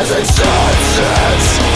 as it senses